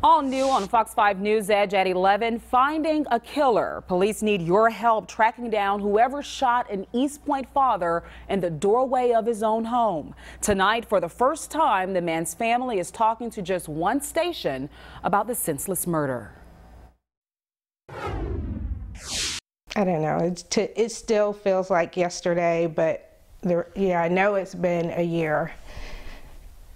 All new on Fox 5 News Edge at 11, finding a killer. Police need your help tracking down whoever shot an East Point father in the doorway of his own home. Tonight, for the first time, the man's family is talking to just one station about the senseless murder. I don't know. It still feels like yesterday, but there, yeah, I know it's been a year.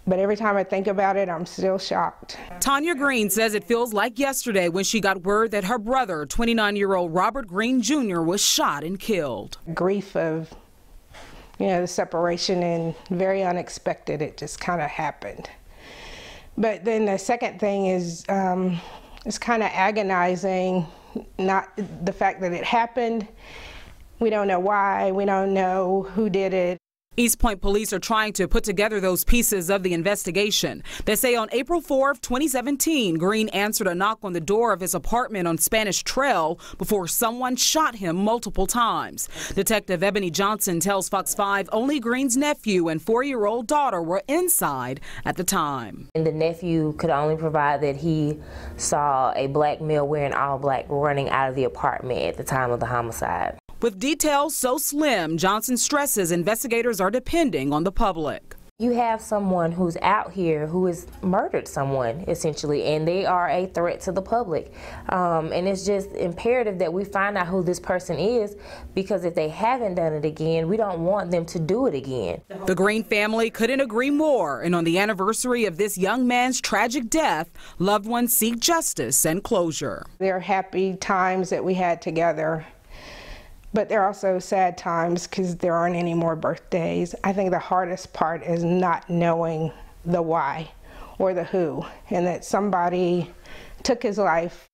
But every time I think about it, I'm still shocked. Tanya Green says it feels like yesterday when she got word that her brother, 29 year old Robert Green Jr., was shot and killed. Grief of, you know, the separation and very unexpected. It just kind of happened. But then the second thing is, um, it's kind of agonizing, not the fact that it happened. We don't know why, we don't know who did it. East Point police are trying to put together those pieces of the investigation. They say on April 4, 2017, Green answered a knock on the door of his apartment on Spanish Trail before someone shot him multiple times. Detective Ebony Johnson tells Fox 5 only Green's nephew and four year old daughter were inside at the time. And the nephew could only provide that he saw a black male wearing all black running out of the apartment at the time of the homicide. With details so slim, Johnson stresses investigators are depending on the public. You have someone who's out here who has murdered someone, essentially, and they are a threat to the public. Um, and it's just imperative that we find out who this person is because if they haven't done it again, we don't want them to do it again. The Green family couldn't agree more. And on the anniversary of this young man's tragic death, loved ones seek justice and closure. They're happy times that we had together. But there are also sad times because there aren't any more birthdays. I think the hardest part is not knowing the why or the who, and that somebody took his life